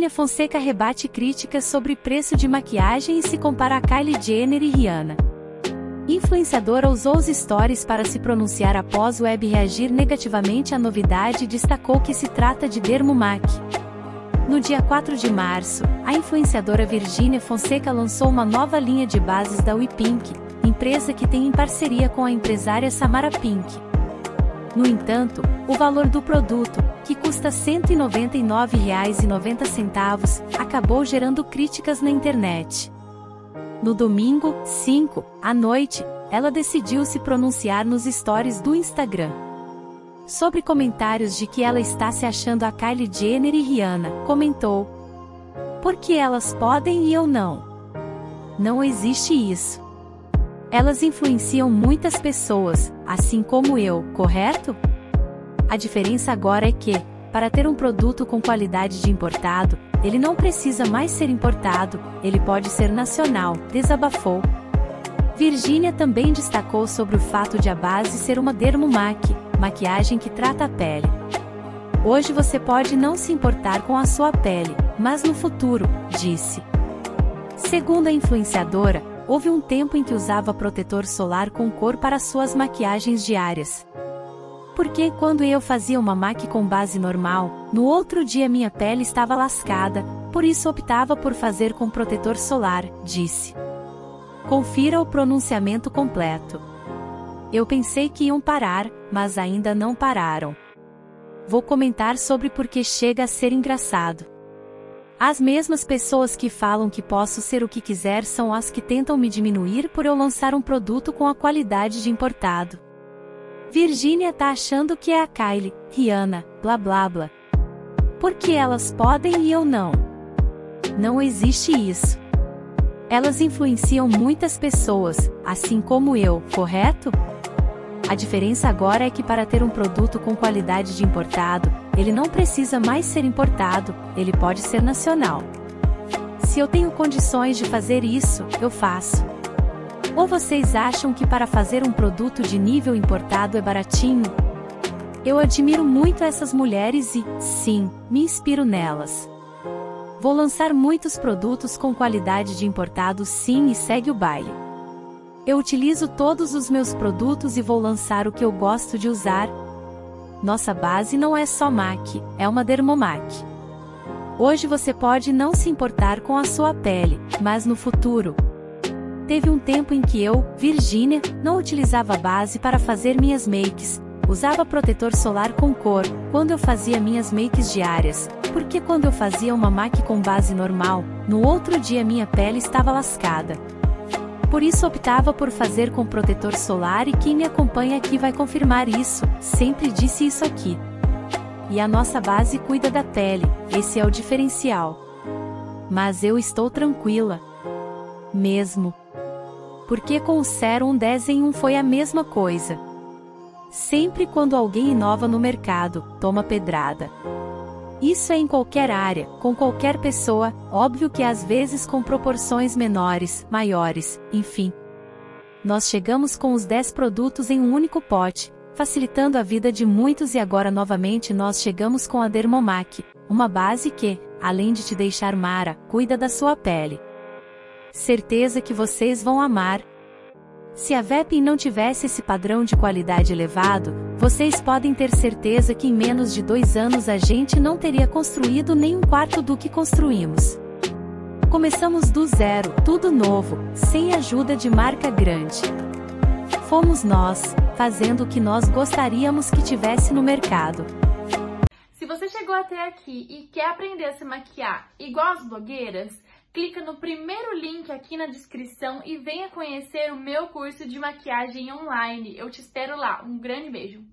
Virgínia Fonseca rebate críticas sobre preço de maquiagem e se compara a Kylie Jenner e Rihanna. Influenciadora usou os stories para se pronunciar após o web reagir negativamente à novidade e destacou que se trata de Dermomac. No dia 4 de março, a influenciadora Virgínia Fonseca lançou uma nova linha de bases da WePink, empresa que tem em parceria com a empresária Samara Pink. No entanto, o valor do produto, que custa R$ 199,90, acabou gerando críticas na internet. No domingo, 5, à noite, ela decidiu se pronunciar nos stories do Instagram. Sobre comentários de que ela está se achando a Kylie Jenner e Rihanna, comentou: Por que elas podem e eu não? Não existe isso. Elas influenciam muitas pessoas, assim como eu, correto? A diferença agora é que, para ter um produto com qualidade de importado, ele não precisa mais ser importado, ele pode ser nacional, desabafou. Virginia também destacou sobre o fato de a base ser uma dermomac, maquiagem que trata a pele. Hoje você pode não se importar com a sua pele, mas no futuro, disse. Segundo a influenciadora, houve um tempo em que usava protetor solar com cor para suas maquiagens diárias. Porque quando eu fazia uma maquiagem com base normal, no outro dia minha pele estava lascada, por isso optava por fazer com protetor solar, disse. Confira o pronunciamento completo. Eu pensei que iam parar, mas ainda não pararam. Vou comentar sobre porque chega a ser engraçado. As mesmas pessoas que falam que posso ser o que quiser são as que tentam me diminuir por eu lançar um produto com a qualidade de importado. Virginia tá achando que é a Kylie, Rihanna, blá blá blá. Porque elas podem e eu não. Não existe isso. Elas influenciam muitas pessoas, assim como eu, correto? A diferença agora é que para ter um produto com qualidade de importado, ele não precisa mais ser importado, ele pode ser nacional. Se eu tenho condições de fazer isso, eu faço. Ou vocês acham que para fazer um produto de nível importado é baratinho? Eu admiro muito essas mulheres e, sim, me inspiro nelas. Vou lançar muitos produtos com qualidade de importado sim e segue o baile. Eu utilizo todos os meus produtos e vou lançar o que eu gosto de usar. Nossa base não é só MAC, é uma Dermomac. Hoje você pode não se importar com a sua pele, mas no futuro. Teve um tempo em que eu, Virginia, não utilizava base para fazer minhas makes, usava protetor solar com cor, quando eu fazia minhas makes diárias, porque quando eu fazia uma MAC com base normal, no outro dia minha pele estava lascada. Por isso optava por fazer com protetor solar e quem me acompanha aqui vai confirmar isso, sempre disse isso aqui. E a nossa base cuida da pele, esse é o diferencial. Mas eu estou tranquila. Mesmo. Porque com o Serum 10 em 1 foi a mesma coisa. Sempre quando alguém inova no mercado, toma pedrada. Isso é em qualquer área, com qualquer pessoa, óbvio que às vezes com proporções menores, maiores, enfim. Nós chegamos com os 10 produtos em um único pote, facilitando a vida de muitos e agora novamente nós chegamos com a Dermomac, uma base que, além de te deixar mara, cuida da sua pele. Certeza que vocês vão amar, se a Vepin não tivesse esse padrão de qualidade elevado, vocês podem ter certeza que em menos de dois anos a gente não teria construído nem um quarto do que construímos. Começamos do zero, tudo novo, sem ajuda de marca grande. Fomos nós, fazendo o que nós gostaríamos que tivesse no mercado. Se você chegou até aqui e quer aprender a se maquiar igual as blogueiras, clica no primeiro link aqui na descrição e venha conhecer o meu curso de maquiagem online. Eu te espero lá. Um grande beijo!